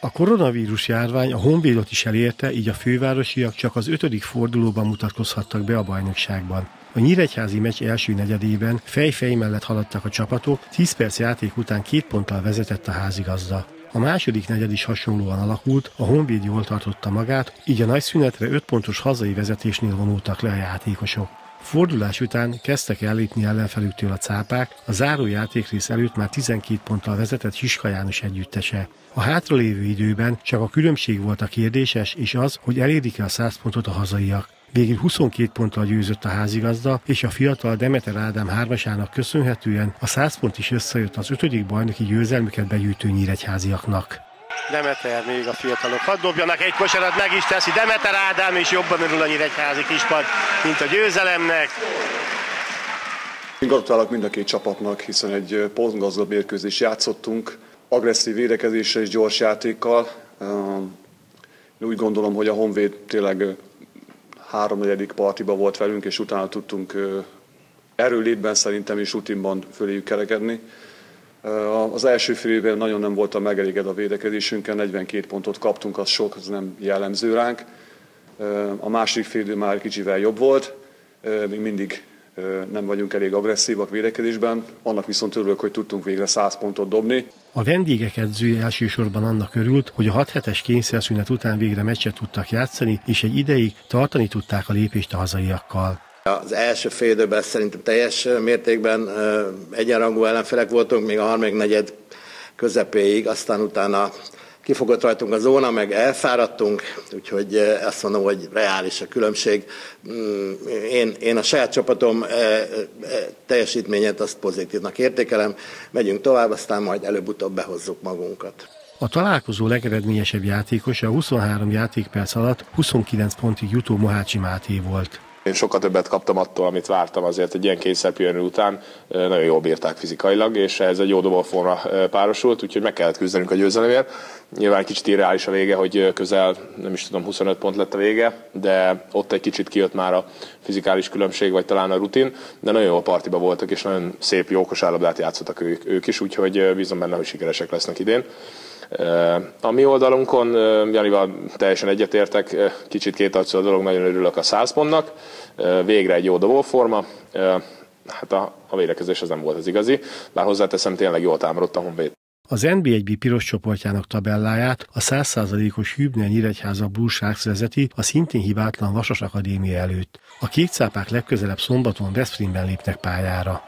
A koronavírus járvány a Honvédot is elérte, így a fővárosiak csak az ötödik fordulóban mutatkozhattak be a bajnokságban. A Nyíregyházi meccs első negyedében fej-fej mellett haladtak a csapatok, 10 perc játék után két ponttal vezetett a házigazda. A második negyed is hasonlóan alakult, a Honvéd jól tartotta magát, így a nagy szünetre 5 pontos hazai vezetésnél vonultak le a játékosok. Fordulás után kezdtek ellépni ellenfelüktől a cápák, a záró játékrész előtt már 12 ponttal vezetett Hiska János együttese. A hátralévő időben csak a különbség volt a kérdéses, és az, hogy elérik-e a 100 pontot a hazaiak. Végül 22 ponttal győzött a házigazda, és a fiatal Demeter Ádám hármasának köszönhetően a 100 pont is összejött az ötödik bajnoki győzelmüket begyűjtő nyíregyháziaknak. Demeter még a fiatalok. Hadd dobjanak egy kosarat, meg is teszi. Demeter Ádám is jobban örül a nyíregyházi kispad, mint a győzelemnek. Gratulálok mind a két csapatnak, hiszen egy pontgazdag mérkőzést játszottunk, agresszív védekezéssel és gyors játékkal. Úgy gondolom, hogy a Honvéd tényleg háromnegyedik partiba volt velünk, és utána tudtunk erőlétben szerintem és rutinban föléjük kerekedni. Az első fél évben nagyon nem voltam megelégedve a védekezésünkkel, 42 pontot kaptunk, az sok, az nem jellemző ránk. A másik fél idő már kicsivel jobb volt, még mindig nem vagyunk elég agresszívak védekezésben, annak viszont örülök, hogy tudtunk végre 100 pontot dobni. A vendégek edzője elsősorban annak örült, hogy a 6 hetes kényszerszünet után végre meccset tudtak játszani, és egy ideig tartani tudták a lépést a hazaiakkal. Az első fél időben szerintem teljes mértékben egyenrangú ellenfelek voltunk, még a harmadik negyed közepéig, aztán utána kifogott rajtunk a zóna, meg elfáradtunk, úgyhogy azt mondom, hogy reális a különbség. Mm, én, én a saját csapatom teljesítményet azt pozitívnak értékelem, megyünk tovább, aztán majd előbb-utóbb behozzuk magunkat. A találkozó legeredményesebb játékosa a 23 játékperc alatt 29 pontig jutó Mohácsi Máté volt. Én sokkal többet kaptam attól, amit vártam azért egy ilyen kényszerpihenő után. Nagyon jól bírták fizikailag, és ez egy jó dobolforma párosult, úgyhogy meg kellett küzdenünk a győzelemért. Nyilván kicsit irreális a vége, hogy közel, nem is tudom, 25 pont lett a vége, de ott egy kicsit kijött már a fizikális különbség, vagy talán a rutin, de nagyon jó partiba voltak, és nagyon szép, jó kosárlabdát játszottak ők, ők is, úgyhogy bízom benne, hogy sikeresek lesznek idén. A mi oldalunkon, Janival teljesen egyetértek, kicsit kétarcú a dolog, nagyon örülök a 100 pontnak, végre egy jó dobóforma, hát a, a védekezés az nem volt az igazi, bár hozzáteszem, tényleg jól támadott a Honvéd. Az NB1B piros csoportjának tabelláját a 100%-os Hübner Nyíregyháza Blue Sharks vezeti a szintén hibátlan Vasas Akadémia előtt. A kétszápák legközelebb szombaton Veszprémben lépnek pályára.